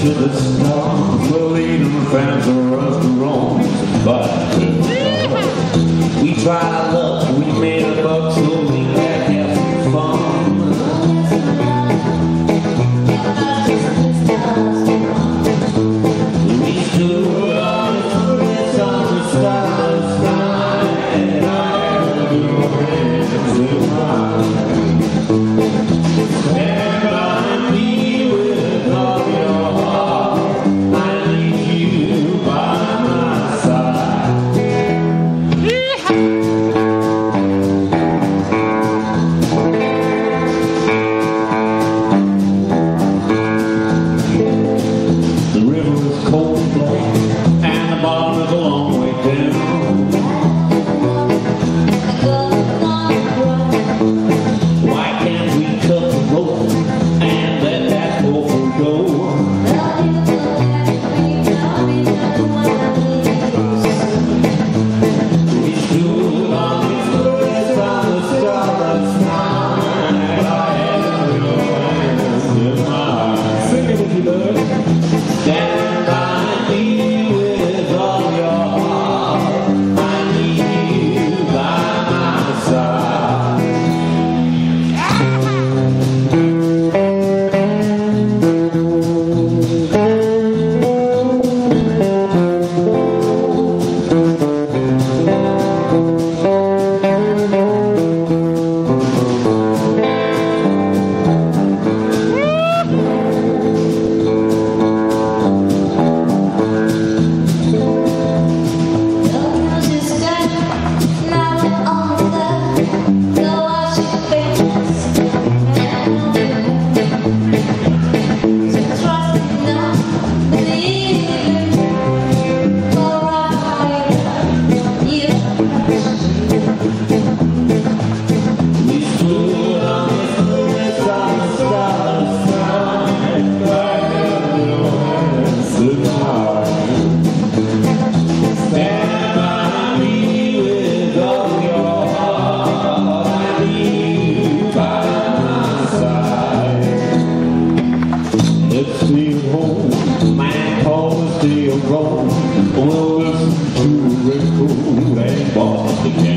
to the stars. We'll lead them fans or us to Rome. But we tried luck, we made a buck so stay alone. To a record and feeling